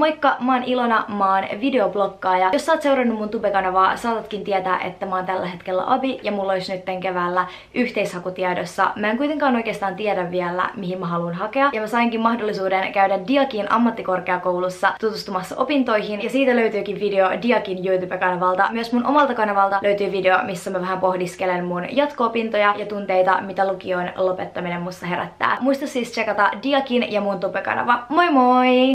Moikka, mä oon Ilona, mä oon videoblokkaaja. Jos sä oot seurannut mun tubekanavaa, saatatkin tietää, että mä oon tällä hetkellä abi ja mulla olisi nyt keväällä yhteishakutiedossa. Mä en kuitenkaan oikeastaan tiedä vielä, mihin mä haluan hakea. Ja mä sainkin mahdollisuuden käydä Diakin ammattikorkeakoulussa tutustumassa opintoihin ja siitä löytyykin video Diakin YouTube-kanavalta. Myös mun omalta kanavalta löytyy video, missä mä vähän pohdiskelen mun jatko-opintoja ja tunteita, mitä lukion lopettaminen musta herättää. Muista siis tsekata Diakin ja mun tubekanava. Moi moi!